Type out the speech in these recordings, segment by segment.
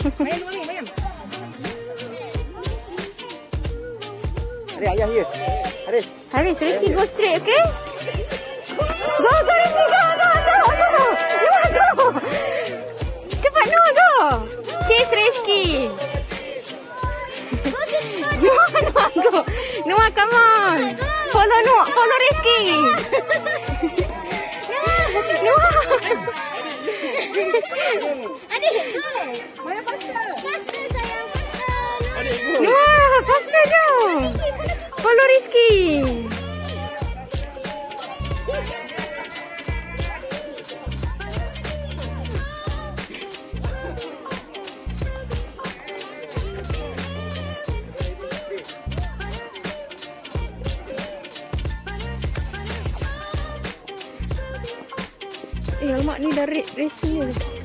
Ada ayah here. Haris. Haris, Rizky go straight, okay? Go, go, Rizky, go, go, go. Go, Noah, go. Cepat, Noah, go. Chase Rizky. Noah, Noah, go. Noah, come on. Follow Noah, follow Rizky. Noah. Adik, go. Mayam faster. Go. Follow Rizky. Eh, alamak ni racing ni.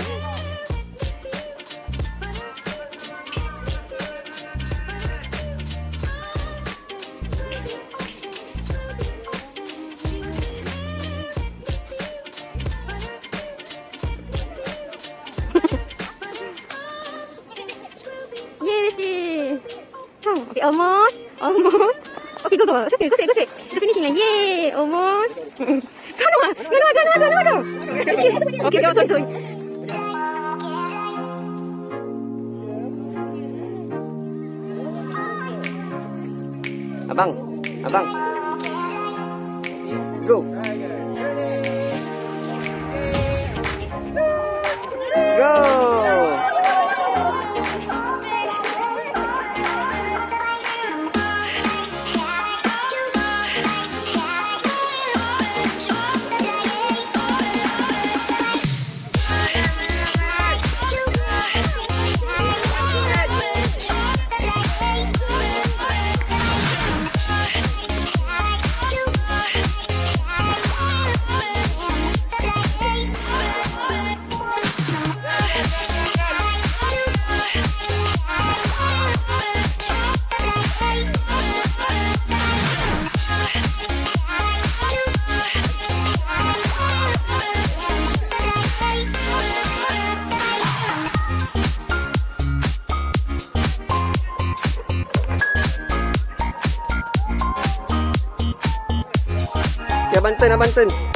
Almost. Almost. Okay, go, go. Go straight, go straight, go straight. The finishing line. Yay! Almost. Come on, Noah. Go, Noah, go, Noah, go, Noah, go. Rizky. Okay, go, sorry, sorry. Abang. Abang. Go. Go. Okay, abang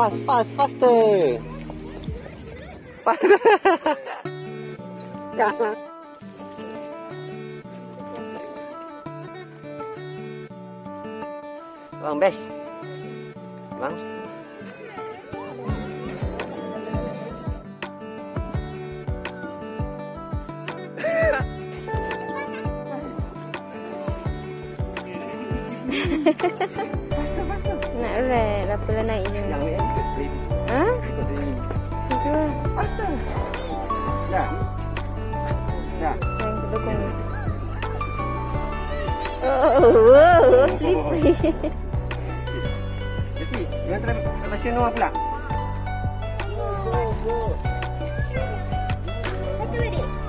fast, fast, faster! Faster! Bang Bes. Ha ha ha ha. lah Berapa lah naik je Ha? Itu lah Apa? Dah? Dah? Yang terdokong Oh, oh, oh, oh, sleepy Jesse, jangan terlalu Tak masih Noah pula oh. go, go Satu balik